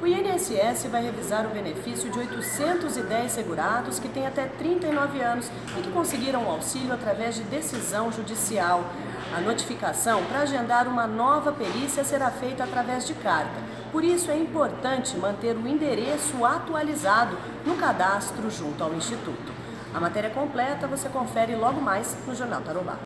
O INSS vai revisar o benefício de 810 segurados que têm até 39 anos e que conseguiram o auxílio através de decisão judicial. A notificação para agendar uma nova perícia será feita através de carta. Por isso é importante manter o endereço atualizado no cadastro junto ao Instituto. A matéria completa você confere logo mais no Jornal Tarobá.